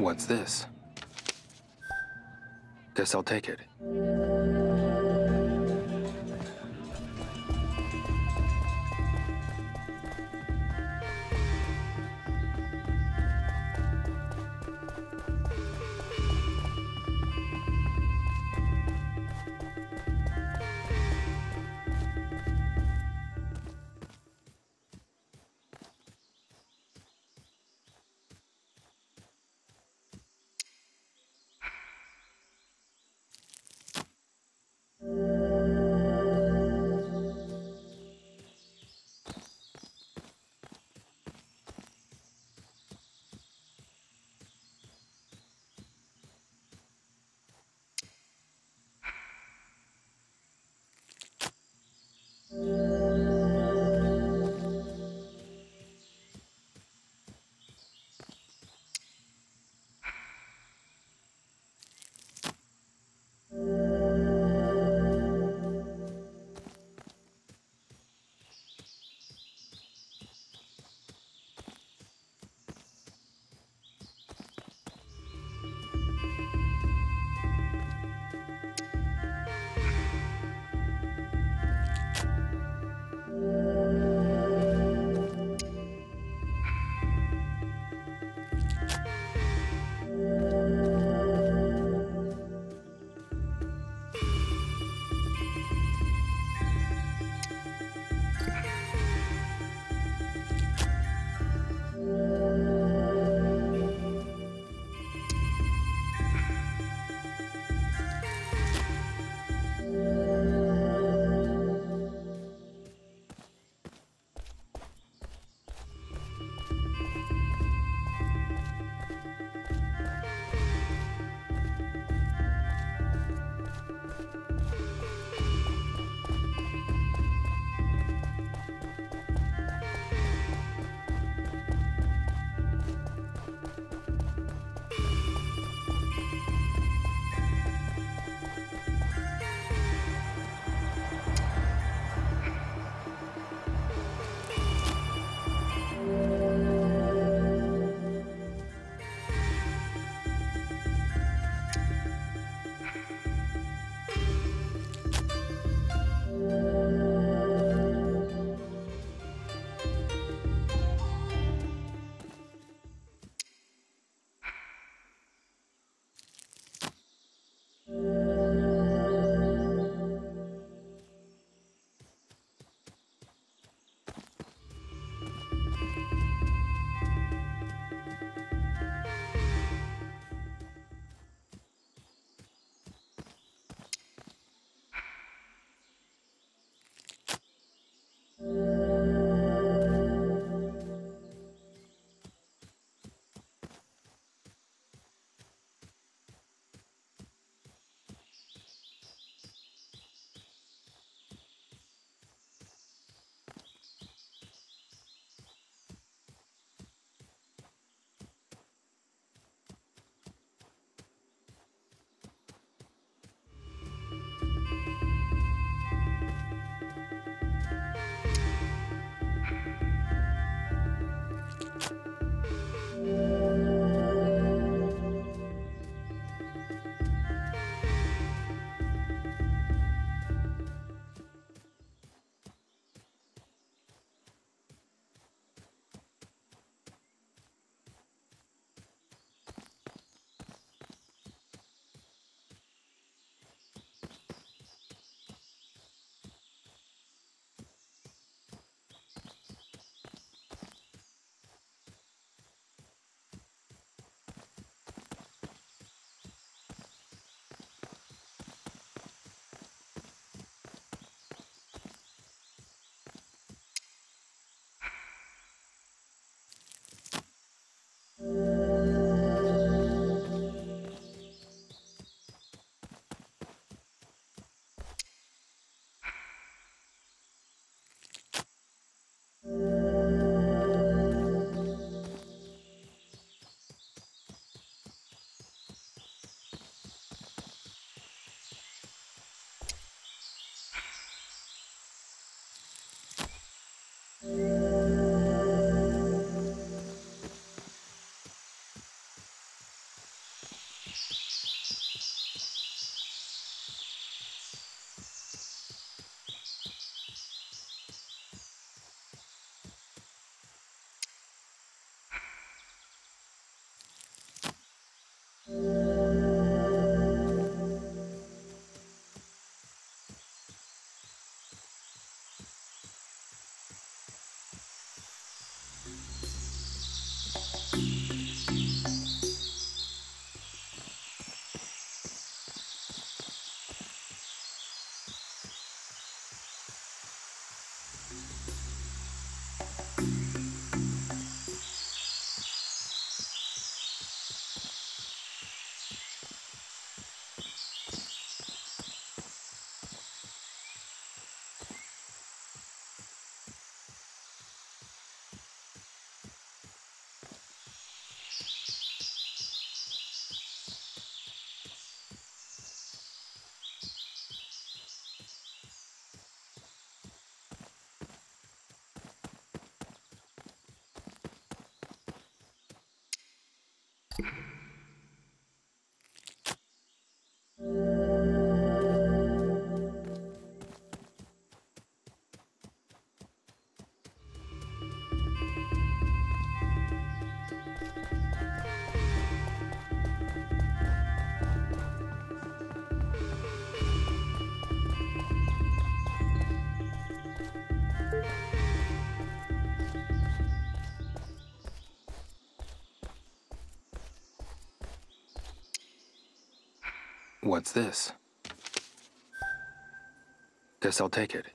What's this? Guess I'll take it. What's this? Guess I'll take it.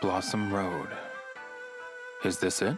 Blossom Road. Is this it?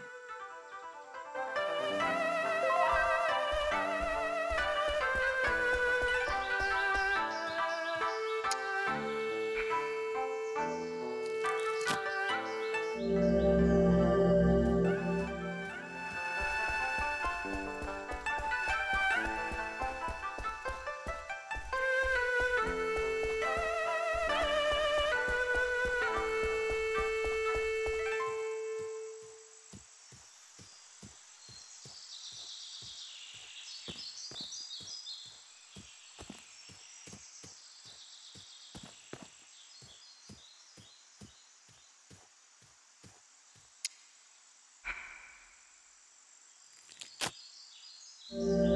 Thank.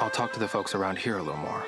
I'll talk to the folks around here a little more.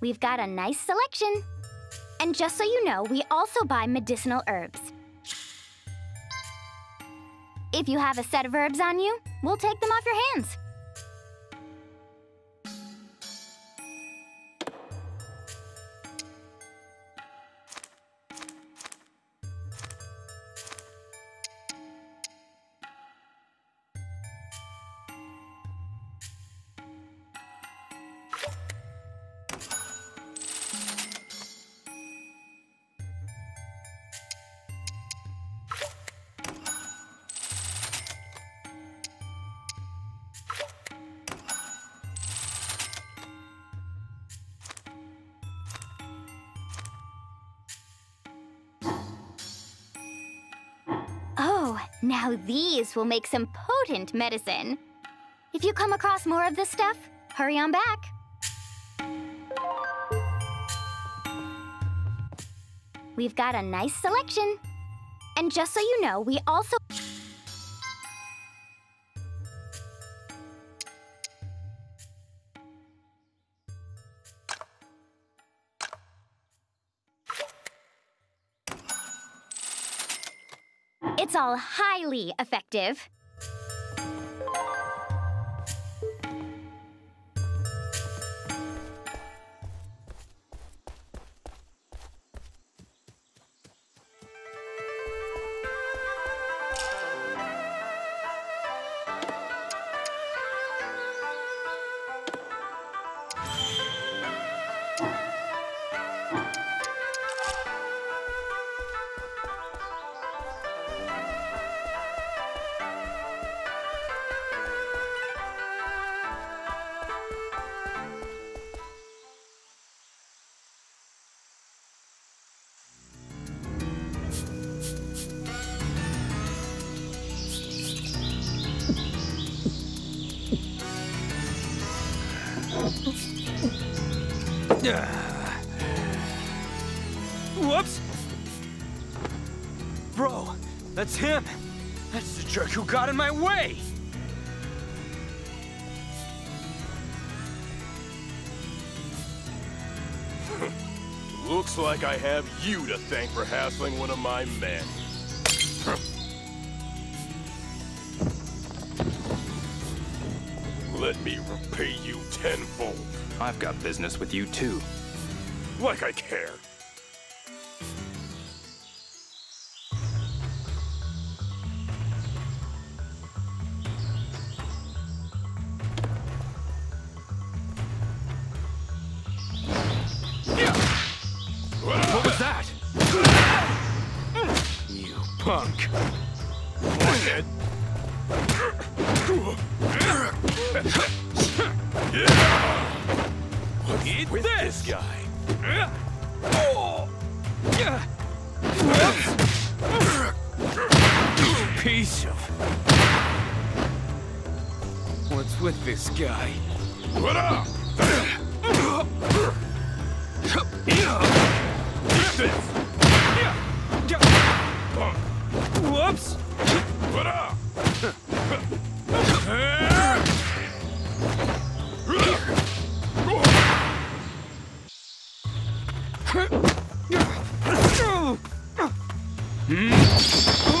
We've got a nice selection. And just so you know, we also buy medicinal herbs. If you have a set of herbs on you, we'll take them off your hands. Now these will make some potent medicine. If you come across more of this stuff, hurry on back. We've got a nice selection. And just so you know, we also... It's all highly effective. Whoops! Bro, that's him! That's the jerk who got in my way! Looks like I have you to thank for hassling one of my men. Let me repay you tenfold. I've got business with you too. Like I care. Piece of... What's with this guy? What up? Whoops! What up? Oh,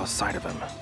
lost sight of him.